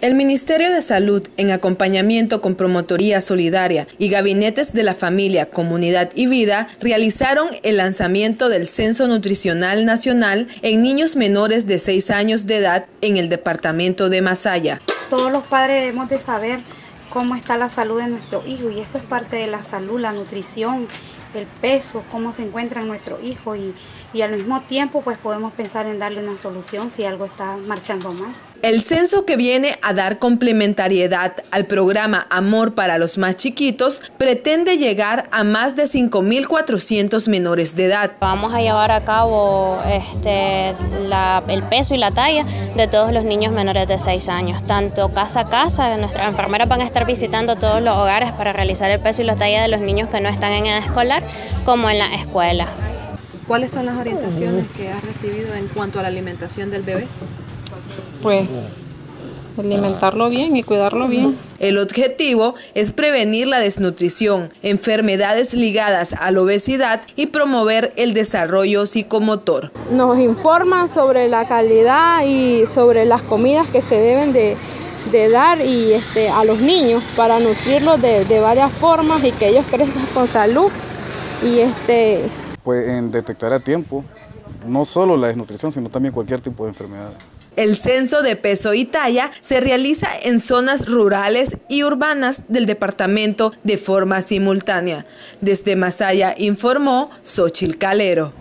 El Ministerio de Salud, en acompañamiento con Promotoría Solidaria y Gabinetes de la Familia, Comunidad y Vida, realizaron el lanzamiento del Censo Nutricional Nacional en niños menores de 6 años de edad en el departamento de Masaya. Todos los padres debemos de saber cómo está la salud de nuestro hijo y esto es parte de la salud, la nutrición, el peso, cómo se encuentra nuestro hijo y, y al mismo tiempo pues podemos pensar en darle una solución si algo está marchando mal. El censo que viene a dar complementariedad al programa Amor para los más chiquitos pretende llegar a más de 5.400 menores de edad. Vamos a llevar a cabo este, el peso y la talla de todos los niños menores de 6 años, tanto casa a casa, nuestras enfermeras van a estar visitando todos los hogares para realizar el peso y la talla de los niños que no están en edad escolar, como en la escuela. ¿Cuáles son las orientaciones que has recibido en cuanto a la alimentación del bebé? Pues alimentarlo bien y cuidarlo bien. El objetivo es prevenir la desnutrición, enfermedades ligadas a la obesidad y promover el desarrollo psicomotor. Nos informan sobre la calidad y sobre las comidas que se deben de, dar y este, a los niños para nutrirlos de, de, varias formas y que ellos crezcan con salud y este, pues en detectar a tiempo no solo la desnutrición, sino también cualquier tipo de enfermedad. El censo de peso y talla se realiza en zonas rurales y urbanas del departamento de forma simultánea. Desde Masaya informó Xochil Calero.